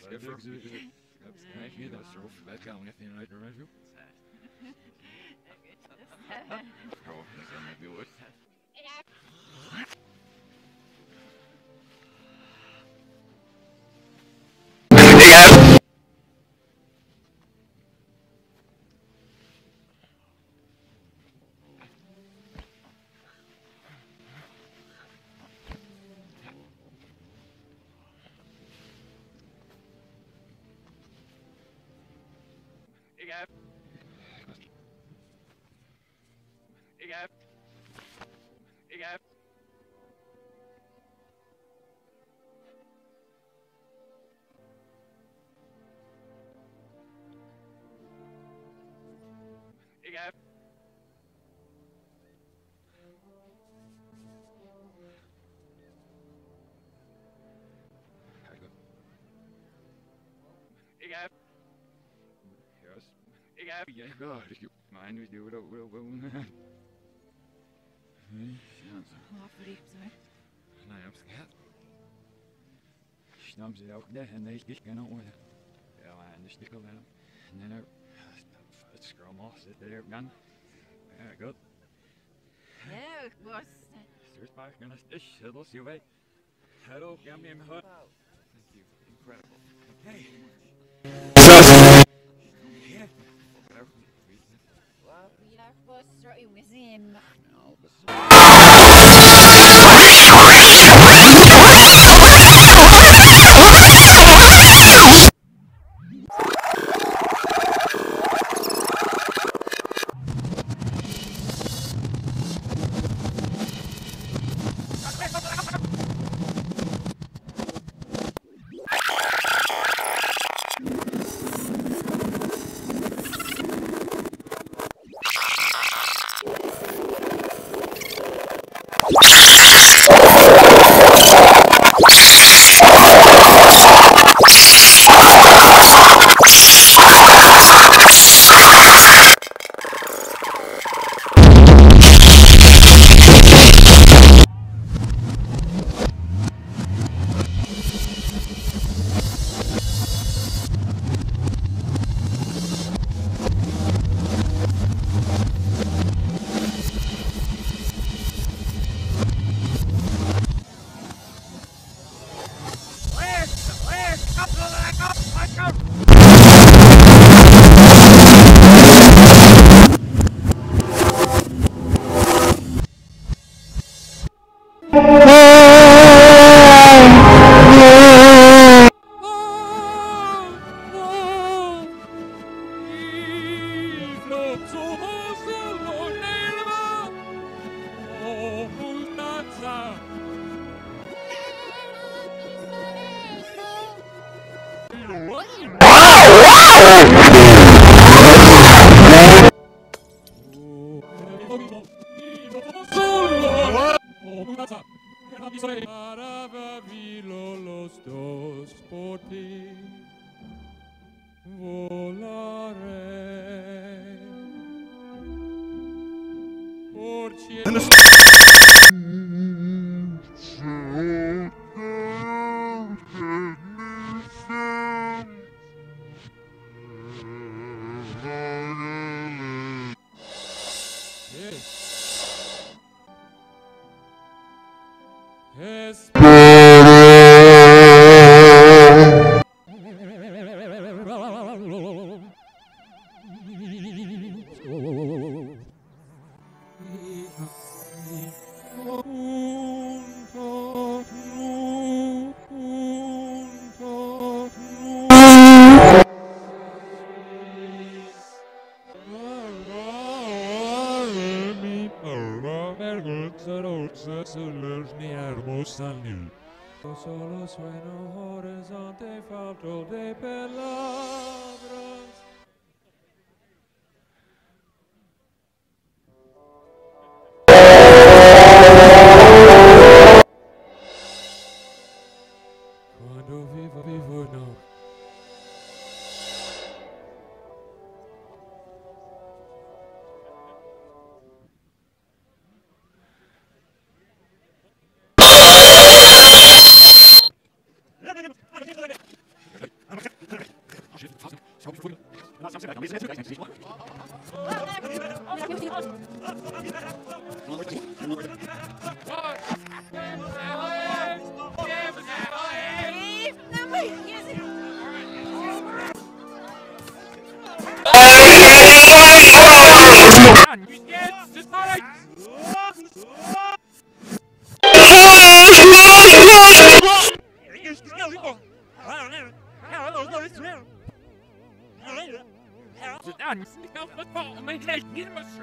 Skipper. Thank you, that's rough. That's going if you know the review. Oh, that's gonna be what. Ik heb. Ik heb. Ik heb. Ik heb. Ik heb. Yes. Heb. Ja, god. Mijn we do it will will. Wat verliefd zijn. Nou ja, skat. Snap ze ook net en deze dicht kunnen worden. Ja, maar en de stikkel hem. En dan ook. Het scrum off dan. Ja, goed. Ja, ik was. Stuurt maar gaan als is. Dat was je weet. Hello, ga me mijn hut. Thank you. Incredible. Hey. Ja, are er in. Nou, dat por Es Solo sueno horizonte falto de palabras.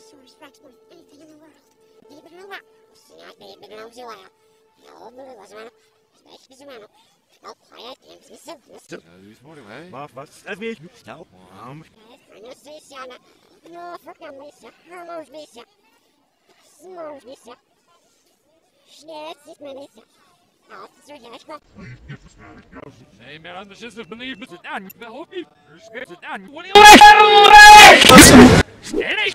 resource that's worth anything in the world. Maybe no map. Снять maybe no дела. Холодную возможно. Значит, без ума. Стал поэт им смысл. Мав вас отвечу. Стал вам. Конечно, и сяна. Но фокам мыся. Хамуж мыся. Смуж мыся. Шнецит мыся. Hey man, I'm just a believer. I hope you get it. What do you like? Finish!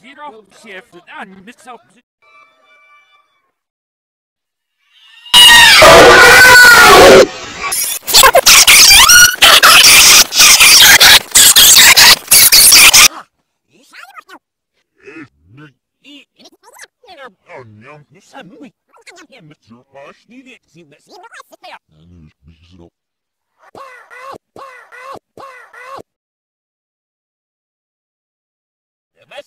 Zero shift and miss out. Oh no, you suddenly. Mr. Marsh needed to see this.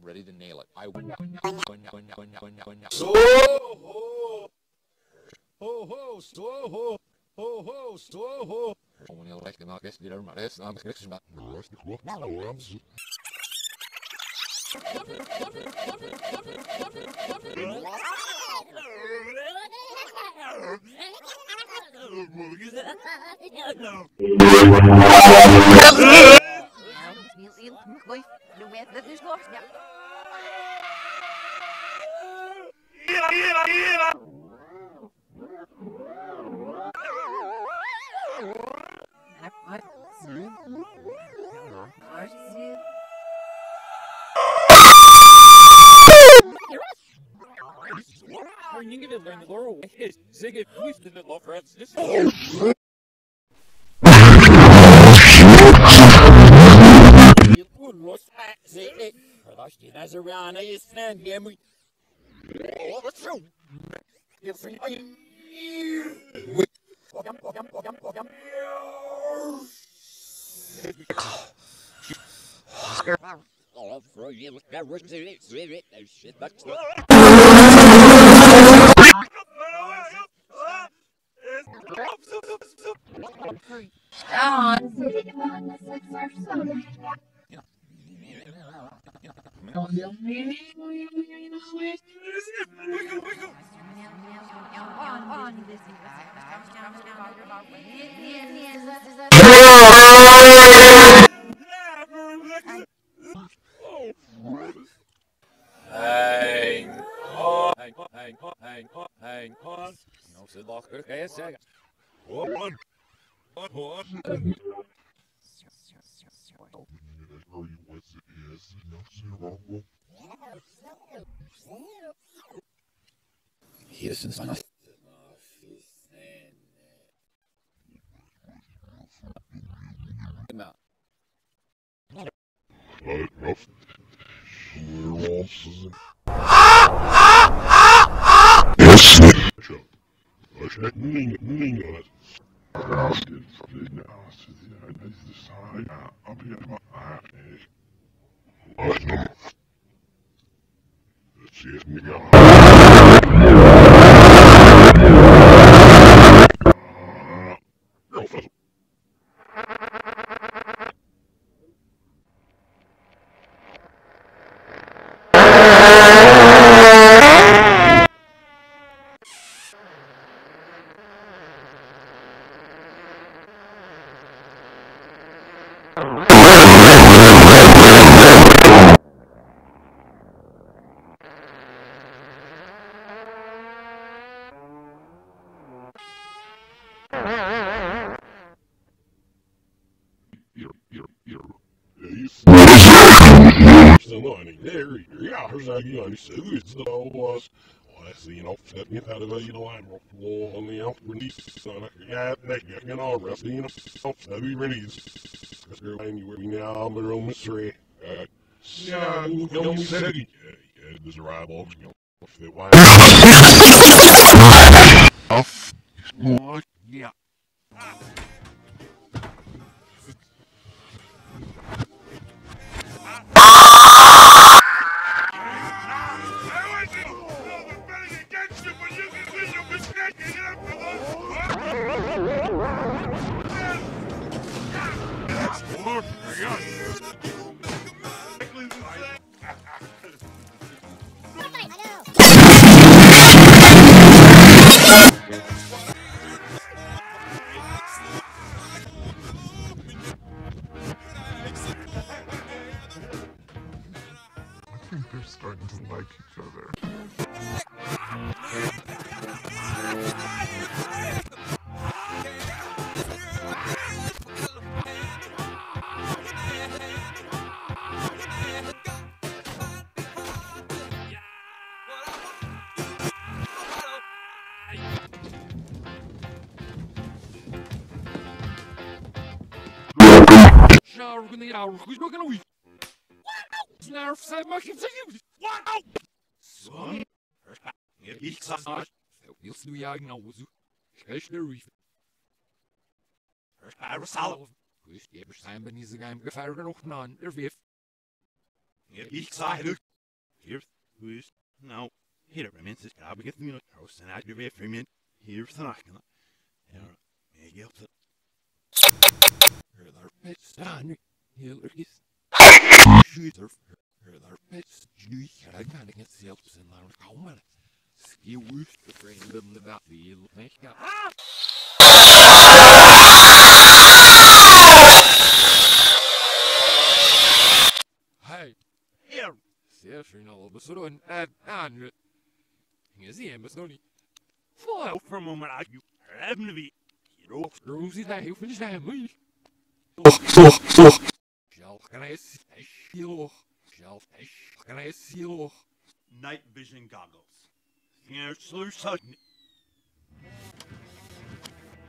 I'm ready to nail it. I so ho, ho ho, so ho, ho ho, so ho. plural is singing used in the Francis. Oh, shit. Rašti na zrana je snan djemuj. You, Hang on, hang on, hang on, hang on. No. Okay, a second. Hold on. Hold on. Hier ist es noch. Now, Ja, hur säger jag? Så ut så då was. Well, you know, that me out of you know, I'm wall on the out release on it. Yeah, that you can all rest, you know, so that we ready. Because you're lying, you were now, but real mystery. Uh, yeah, you know, you said it. Yeah, yeah, there's a rival, you know, if they why. what? Yeah. I Willst du ja genauso? Schlechter Reef. Aerosol. Grüßt ihr Bestein, wenn diese geheim Gefahr genug nahen, der Wirf. Ich sage, Here's who's now. Here it remains this job against me. House and I do it for me. Here's the knock. Here, make it up. Here's our pitch. Erg. Shooter. Er daar pet. Nu ga ik aan het zelf zijn naar komen. Ski woest de vreemden de wat wil. Nee, ja. Hey. Hier. Sehr schön, aber bist du ein an. Hier sehen wir es noch nicht. Vorher Voor een moment uit je. Hebben we. Hier ook. Hoe zit hij? Hoe vind je Night vision goggles. Hier, slur sudden.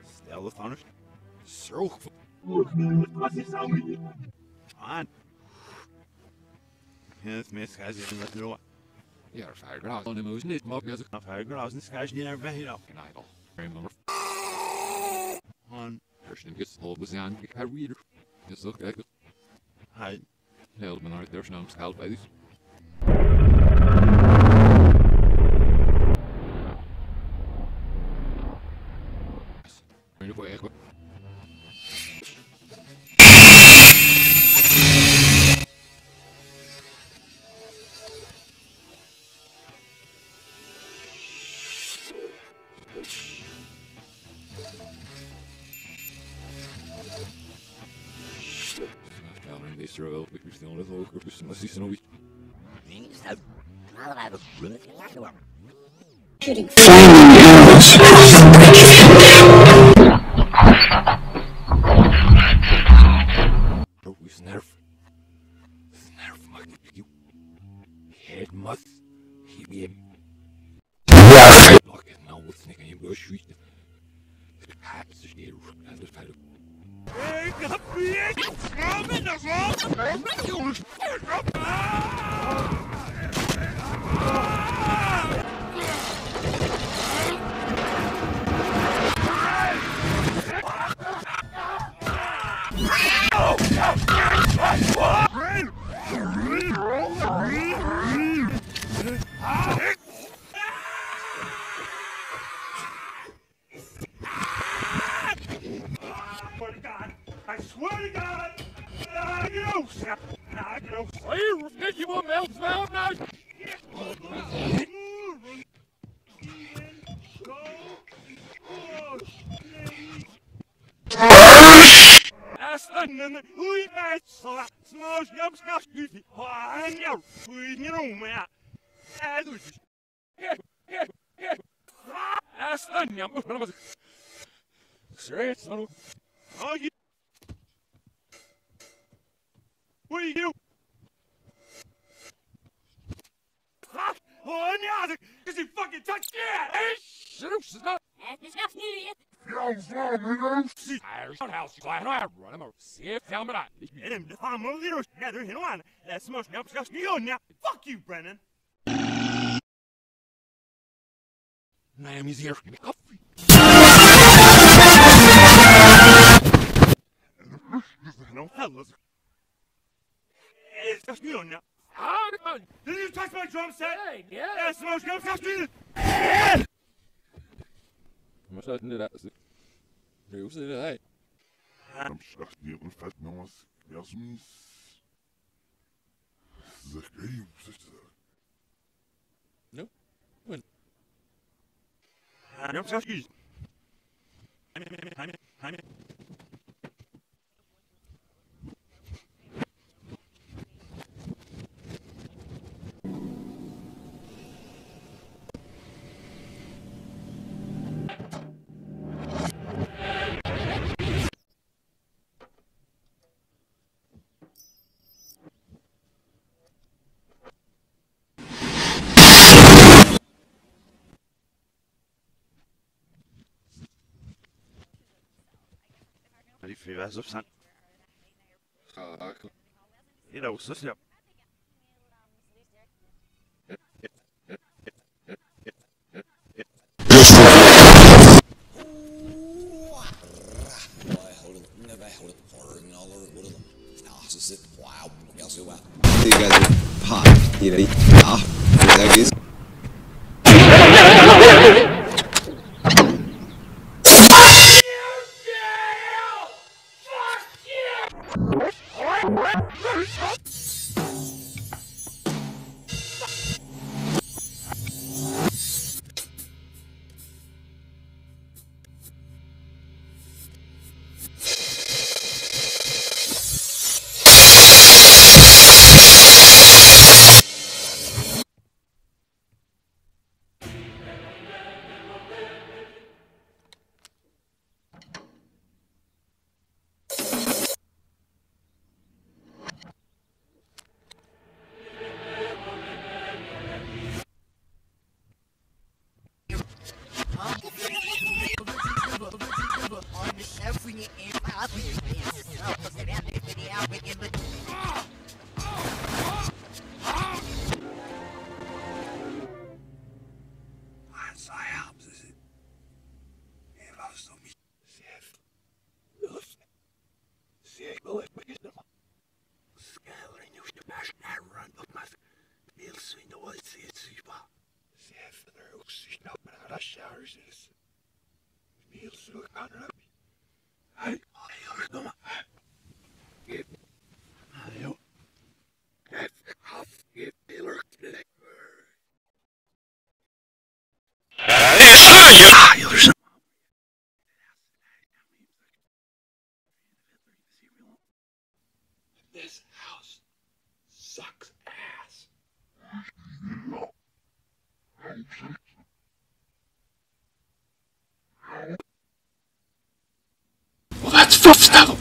Stel de thunders. Zo. On. Het mis gaat zich in het door. Ja, vijf graden. Dan moet je niet maken als ik Af hij graus en schijs niet naar bij op. een idol. Remember. On. Hersen gets hold was aan. Ik ga reader. Just look at it. Hij. Held man uit. Oh, he's nerf. Nerf, fucking you. Head must. He be. Like it now, what's nigga, you I know, I know. Fire, get you a mouth now, now. Aslan, ui met sla, smaus jam skas gufi, han jou, What are you? Fuck! Oh, no! Because he fucking touched it! Hey, she's not. It's not new. Irish house, eh? glad I run him. See if tell me that. Get him over there together, you know, and that's most now, because you now. Fuck you, Brennan! Name is here. Give me coffee. You now. How did Did you touch my drum set? Hey, yeah. That's most now, because you Mas dat inderdaad. Nu is het hij. I'm stuck getting fat now. Yes, miss. The game, sister. No, because you. I'm in, I'm in, I'm in. Die VWS op Fifi Vezov sam. Tako. I da. Det Stop.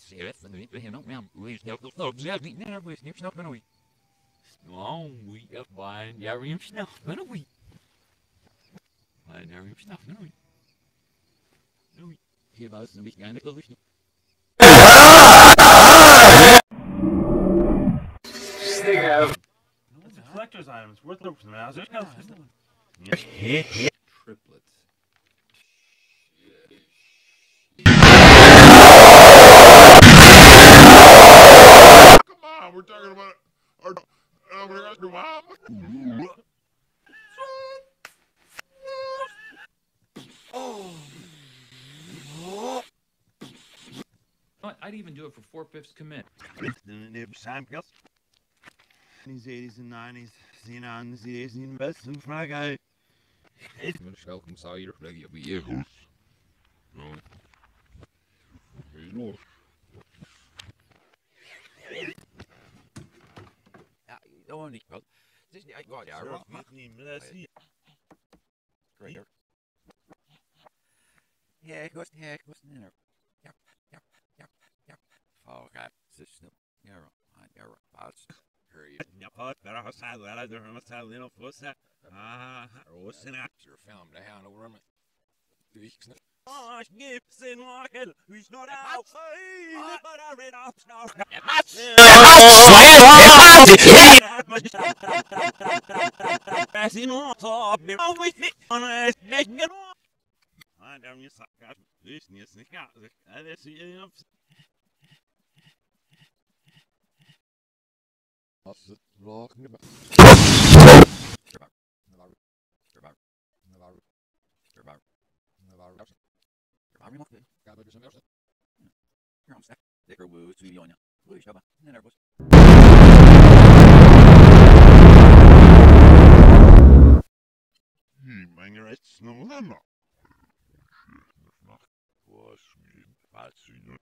Steffen, weet je nog meer? Hoe is het nou? Zeg niet naar, hoe is het? Snap me nooit. Nou, hoe je bij ja, Iemsnap, maar nooit. Maar naar Iemsnap, nooit. Nooit. Hier was het een beetje eindelijk wel wichtig. It's a collector's item. It's worth. There's no. Triplets. We're talking about our. What? I'd even do it for four fifths commit. In these 80s and 90s, seen on the 80s in best and frag I. Men skal kom seier, det er vi wel. Niet niet, maar dat is niet. Greater. Ja, ik was, ja, ik was er. Ja, ja, ja. Oh, god, het is snoep. Ja, ja, ja, baas. Hurry. Daar was hij wel uit, daar was hij wel op vossen. Ah, rossen uit. Your film, de haan over me. Du ik snap. Ah, Gibson Walker, who's not out. Hey, but I read off now. Passing on top, oh, with me on a second one. Ah, damn, you suck. This is the cat. This is Als het rock niet meer. Ga bij de zijn eerste. Hier om stek. Dikker woe, twee jongen. Woe, shabba. En was. Hm, mijn recht snel helemaal. Was me, wat zien.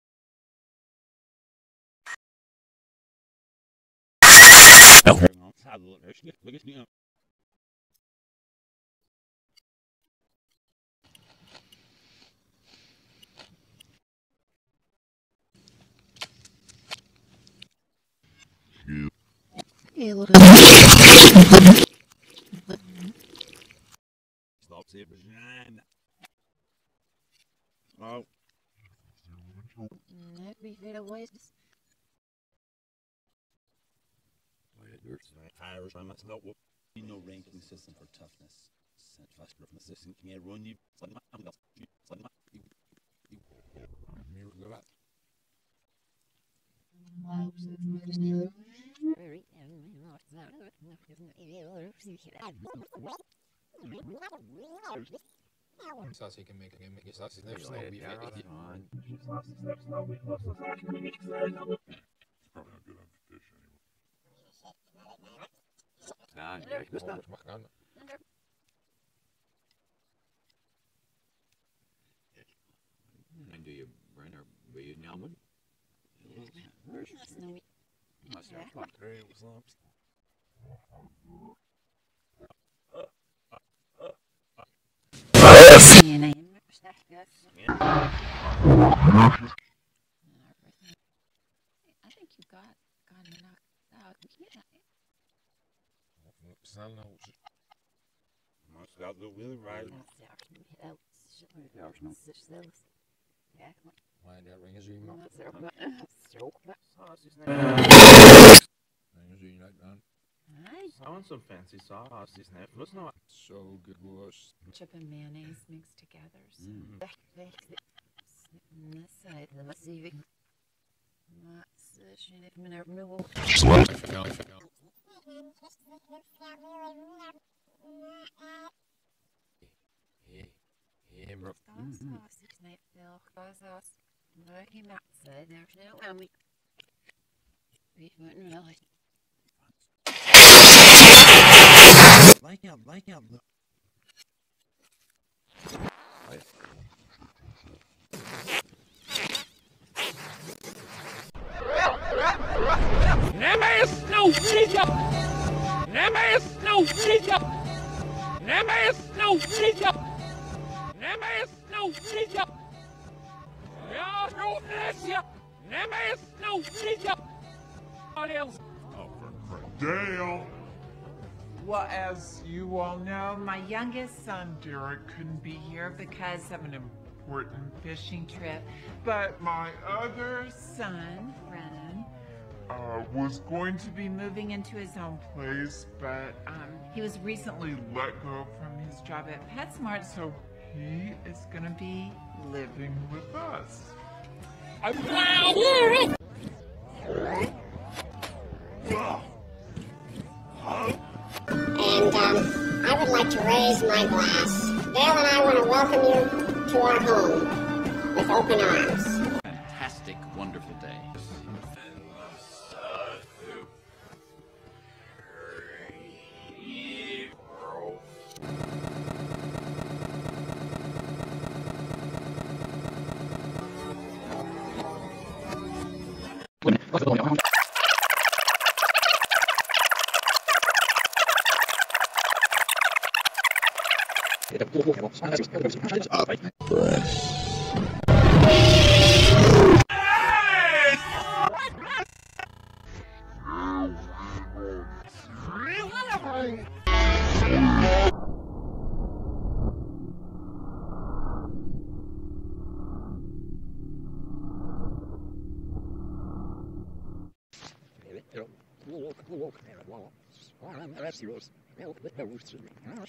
Stop it. Oh, wie veel was het? Irish, I must what. No ranking system for toughness. Sent faster from system can run you. Meer gewaad. Zoals ik hem make make zoals ik never snel wie vet ik. Ja, ja, ik wist dat. Mag gaan. En doe je Brenner, ben je Nelman? Dat is ja, klopt. I think you got got enough. Must got the wheel right. Find out ring is email. Ring is email done. I want some fancy sauce. Is that what's not? So good was. Ketchup and mayonnaise mixed together. So Mm. this side, the massive. That's uh, shit, if I'm never move. Yeah, yeah, bro. Sauce, it's not milk, sauce. Look him outside, there's no hammy. Beef mutton relish. Like up, like up. Nemes no freedom! Nemes no freedom! Nemes no freedom! Nemes no freedom! Ja, no freedom! Nemes no freedom! Audience. Dale! Well, as you all know, my youngest son Derek couldn't be here because of an important fishing trip. But my other son, Brennan, uh, was going to be moving into his own place, but um, he was recently let go from his job at PetSmart, so he is going to be living with us. I'm And raise my glass. Dale and I want to welcome you to our home with open arms. Well,